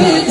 Oh,